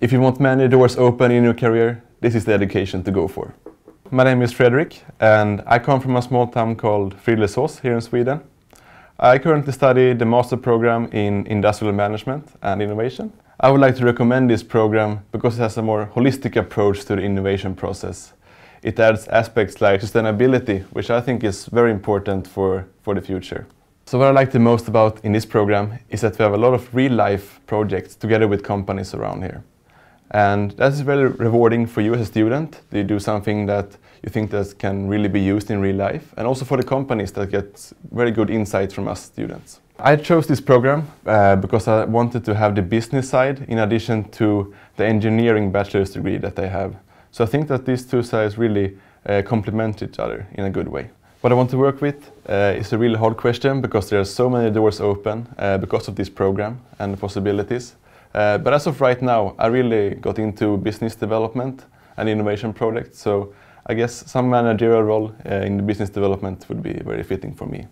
If you want many doors open in your career, this is the education to go for. My name is Fredrik and I come from a small town called Frillesås here in Sweden. I currently study the master program in industrial management and innovation. I would like to recommend this program because it has a more holistic approach to the innovation process. It adds aspects like sustainability, which I think is very important for, for the future. So what I like the most about in this program is that we have a lot of real-life projects together with companies around here. And that is very rewarding for you as a student. You do something that you think that can really be used in real life and also for the companies that get very good insights from us students. I chose this program uh, because I wanted to have the business side in addition to the engineering bachelor's degree that I have. So I think that these two sides really uh, complement each other in a good way. What I want to work with uh, is a really hard question because there are so many doors open uh, because of this program and the possibilities. Uh, but as of right now, I really got into business development and innovation projects. So I guess some managerial role uh, in the business development would be very fitting for me.